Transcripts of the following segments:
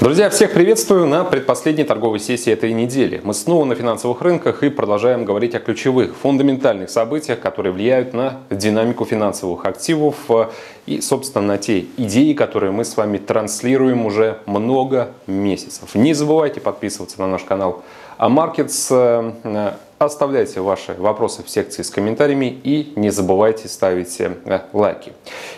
Друзья, всех приветствую на предпоследней торговой сессии этой недели. Мы снова на финансовых рынках и продолжаем говорить о ключевых, фундаментальных событиях, которые влияют на динамику финансовых активов э, и, собственно, на те идеи, которые мы с вами транслируем уже много месяцев. Не забывайте подписываться на наш канал Markets. Э, Оставляйте ваши вопросы в секции с комментариями и не забывайте ставить э, лайки.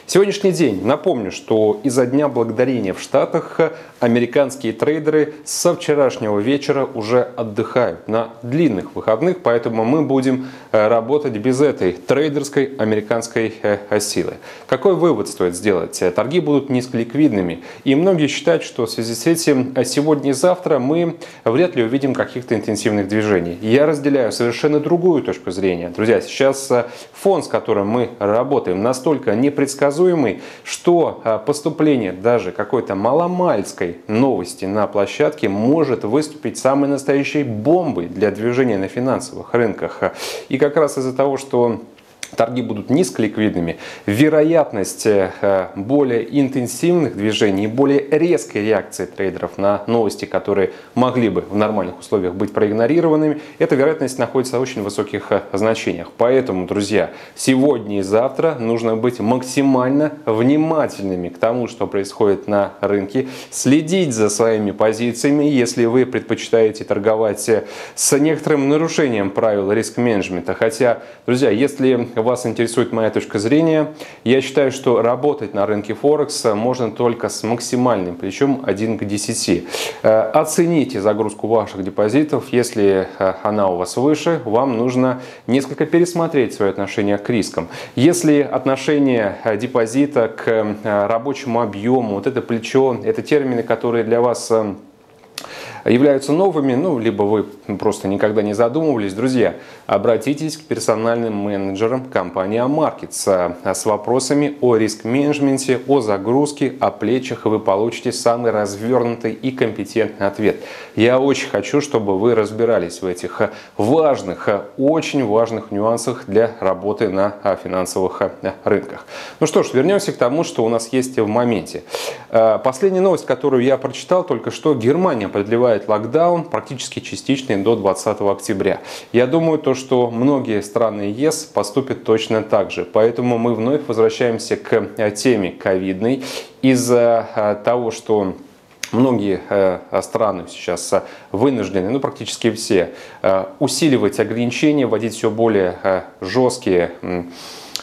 Сегодняшний день. Напомню, что из-за Дня Благодарения в Штатах американские трейдеры со вчерашнего вечера уже отдыхают на длинных выходных, поэтому мы будем э, работать без этой трейдерской американской э, силы. Какой вывод стоит сделать? Торги будут низколиквидными, и многие считают, что в связи с этим сегодня и завтра мы вряд ли увидим каких-то интенсивных движений. Я разделяю совершенно другую точку зрения. Друзья, сейчас э, фон, с которым мы работаем, настолько непредсказуемый, что э, поступление даже какой-то маломальской новости на площадке может выступить самой настоящей бомбой для движения на финансовых рынках. И как раз из-за того, что торги будут низколиквидными, вероятность э, более интенсивных движений и более резкой реакции трейдеров на новости, которые могли бы в нормальных условиях быть проигнорированными, эта вероятность находится в очень высоких э, значениях. Поэтому, друзья, сегодня и завтра нужно быть максимально внимательными к тому, что происходит на рынке, следить за своими позициями, если вы предпочитаете торговать э, с некоторым нарушением правил риск-менеджмента. Хотя, друзья, если вас интересует моя точка зрения, я считаю, что работать на рынке Форекс можно только с максимальным плечом 1 к 10. Э, оцените загрузку ваших депозитов. Если э, она у вас выше, вам нужно несколько пересмотреть свое отношение к рискам. Если отношение э, депозита к рабочему объему, вот это плечо, это термины, которые для вас являются новыми, ну, либо вы просто никогда не задумывались, друзья, обратитесь к персональным менеджерам компании Amarkets с вопросами о риск-менеджменте, о загрузке, о плечах, и вы получите самый развернутый и компетентный ответ. Я очень хочу, чтобы вы разбирались в этих важных, очень важных нюансах для работы на финансовых рынках. Ну что ж, вернемся к тому, что у нас есть в моменте. Последняя новость, которую я прочитал только что, Германия продлевает продлевает локдаун практически частичный до 20 октября. Я думаю, то, что многие страны ЕС поступят точно так же. Поэтому мы вновь возвращаемся к э, теме ковидной. Из-за э, того, что Многие э, страны сейчас вынуждены, ну практически все, усиливать ограничения, вводить все более жесткие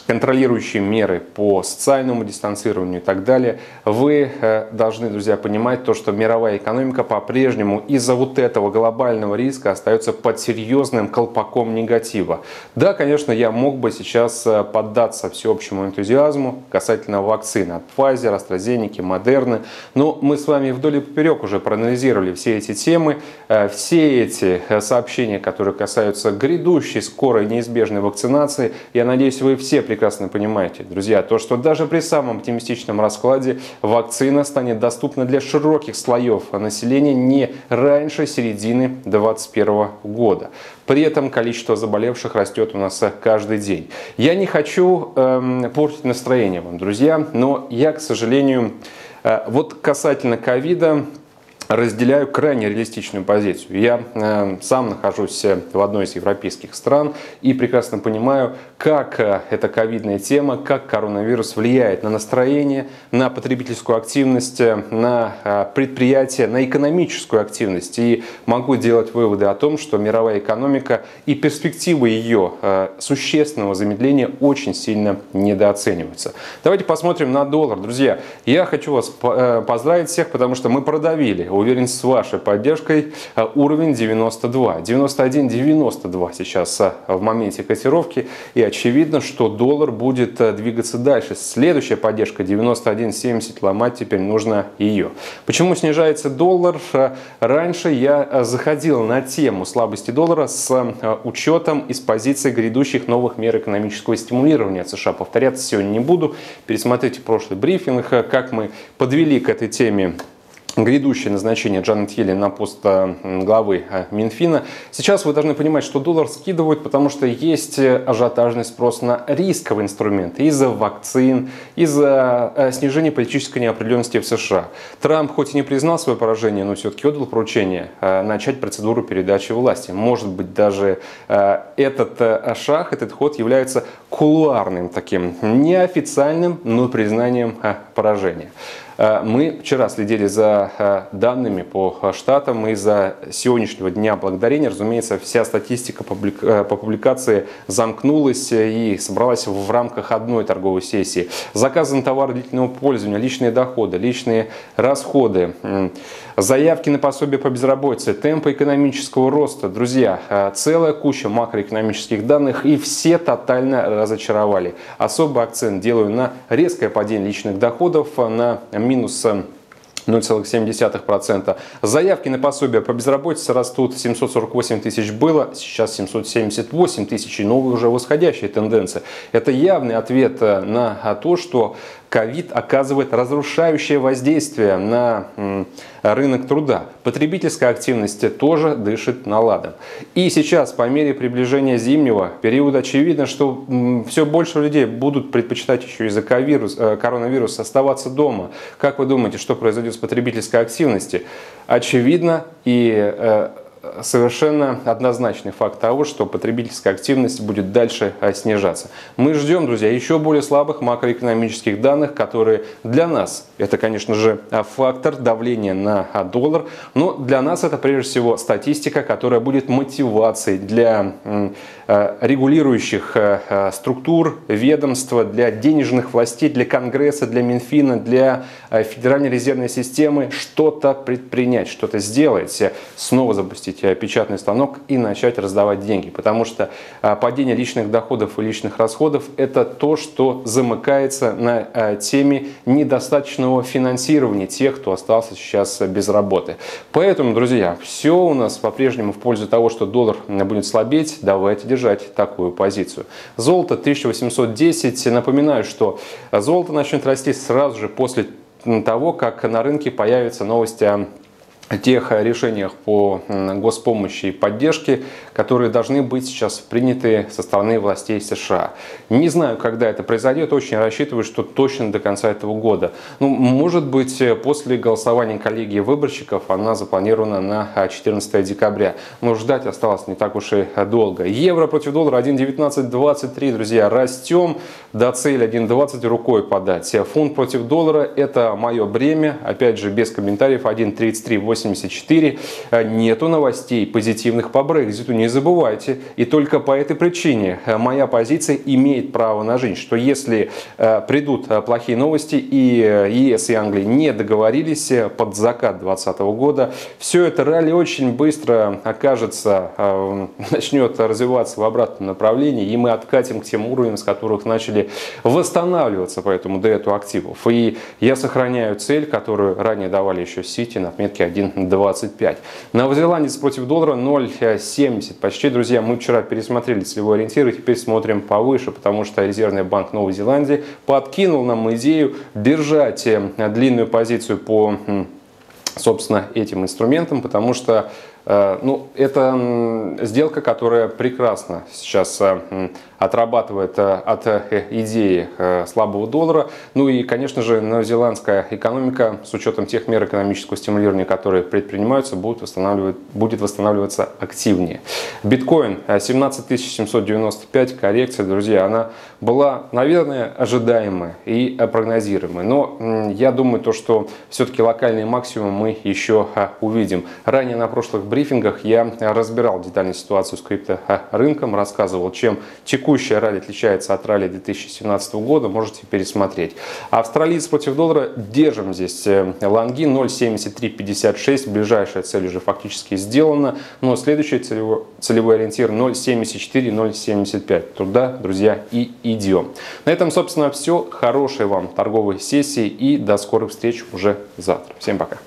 контролирующие меры по социальному дистанцированию и так далее, вы э, должны, друзья, понимать то, что мировая экономика по-прежнему из-за вот этого глобального риска остается под серьезным колпаком негатива. Да, конечно, я мог бы сейчас э, поддаться всеобщему энтузиазму касательно вакцин от Pfizer, AstraZeneca, Moderna, но мы с вами вдоль и поперек уже проанализировали все эти темы, э, все эти сообщения, которые касаются грядущей, скорой, неизбежной вакцинации. Я надеюсь, вы все прекрасно понимаете, друзья, то, что даже при самом оптимистичном раскладе вакцина станет доступна для широких слоев населения не раньше середины 2021 года. При этом количество заболевших растет у нас каждый день. Я не хочу эм, портить настроение вам, друзья, но я, к сожалению, э, вот касательно ковида, разделяю крайне реалистичную позицию. Я э, сам нахожусь в одной из европейских стран и прекрасно понимаю, как э, эта ковидная тема, как коронавирус влияет на настроение, на потребительскую активность, э, на э, предприятие, на экономическую активность. И могу делать выводы о том, что мировая экономика и перспективы ее э, существенного замедления очень сильно недооцениваются. Давайте посмотрим на доллар. Друзья, я хочу вас э, поздравить всех, потому что мы продавили Уверен, с вашей поддержкой э, уровень 92. 91-92 сейчас э, в моменте котировки. И очевидно, что доллар будет э, двигаться дальше. Следующая поддержка 91.70. Ломать теперь нужно ее. Почему снижается доллар? Раньше я заходил на тему слабости доллара с учетом из позиции грядущих новых мер экономического стимулирования США. Повторяться сегодня не буду. Пересмотрите прошлый брифинг, как мы подвели к этой теме грядущее назначение Джанет Йеллен на пост э, главы э, Минфина. Сейчас вы должны понимать, что доллар скидывают, потому что есть э, ажиотажный спрос на рисковые инструменты из-за вакцин, из-за снижения политической неопределенности в США. Трамп хоть и не признал свое поражение, но все-таки отдал поручение начать процедуру передачи власти. Может быть, даже этот шаг, этот ход является кулуарным таким, неофициальным, но признанием поражения. Э, мы вчера следили за э, данными по штатам и за сегодняшнего дня благодарения. Разумеется, вся статистика э, по публикации замкнулась и собралась в рамках одной торговой сессии. Заказы на товары длительного пользования, личные доходы, личные расходы, заявки на пособие по безработице, темпы экономического роста. Друзья, целая куча макроэкономических данных и все тотально разочаровали. Особый акцент делаю на резкое падение личных доходов, на минус 0,7%. Заявки на пособие по безработице растут. 748 тысяч было, сейчас 778 тысяч. И новые уже восходящие тенденции. Это явный ответ э, на то, что ковид оказывает разрушающее воздействие на рынок труда. Потребительская активность тоже дышит наладом. И сейчас, по мере приближения зимнего периода, очевидно, что все больше людей будут предпочитать еще из-за э, коронавируса оставаться дома. Как вы думаете, что произойдет с потребительской активностью? Очевидно, и э, совершенно однозначный факт того, что потребительская активность будет дальше а, снижаться. Мы ждем, друзья, еще более слабых макроэкономических данных, которые для нас, это, конечно же, а, фактор давления на а, доллар, но для нас это прежде всего статистика, которая будет мотивацией для регулирующих структур, ведомства, для денежных властей, для Конгресса, для Минфина, для Федеральной резервной системы что-то предпринять, что-то сделать, снова запустить э, печатный станок и начать раздавать деньги. Потому что э, падение личных доходов и личных расходов – это то, что замыкается на э, теме недостаточного финансирования тех, кто остался сейчас без работы. Поэтому, друзья, все у нас по-прежнему в пользу того, что доллар будет слабеть. Давайте держать такую позицию. Золото 1810. Напоминаю, что золото начнет расти сразу же после того, как на рынке появятся новости о тех решениях по госпомощи и поддержке, которые должны быть сейчас приняты со стороны властей США. Не знаю, когда это произойдет, очень рассчитываю, что точно до конца этого года. Ну, может быть, после голосования коллегии выборщиков она запланирована на 14 декабря. Но ждать осталось не так уж и долго. Евро против доллара 1.1923, друзья, растем до цели 1.20 рукой подать. Фунт против доллара это мое бремя, опять же без комментариев 1.33 84 э, нету новостей позитивных по Брекзиту, не забывайте. И только по этой причине э, моя позиция имеет право на жизнь, что если э, придут плохие новости и ЕС и Англия не договорились под закат 2020 года, все это ралли очень быстро окажется, начнет развиваться в обратном направлении, и мы откатим к тем уровням, с которых начали восстанавливаться по этому дуэту активов. И я сохраняю цель, которую ранее давали еще Сити на отметке 1 1.25. Новозеландец против доллара 0.70. Почти, друзья, мы вчера пересмотрели целевой ориентир и теперь смотрим повыше, потому что Резервный банк Новой Зеландии подкинул нам идею держать э, длинную позицию по собственно, этим инструментом, потому что Э, ну, это сделка, которая прекрасно сейчас э, отрабатывает э, от идеи слабого доллара. Ну и, конечно же, новозеландская экономика с учетом тех мер экономического стимулирования, которые предпринимаются, будет, восстанавливать, будет восстанавливаться активнее. Биткоин 17 795, коррекция, друзья, она была, наверное, ожидаемая и прогнозируемая. Но я думаю, то, что все-таки локальный максимум мы еще увидим. Ранее на прошлых брифингах я разбирал детальную ситуацию с крипторынком, рассказывал, чем текущая ралли отличается от ралли 2017 года, можете пересмотреть. Австралиец против доллара держим здесь э, лонги 0.7356, ближайшая цель уже фактически сделана, но следующий целевой, целевой ориентир 0.74-0.75. Туда, друзья, и идем. На этом, собственно, все. Хорошей вам торговой сессии и до скорых встреч уже завтра. Всем пока.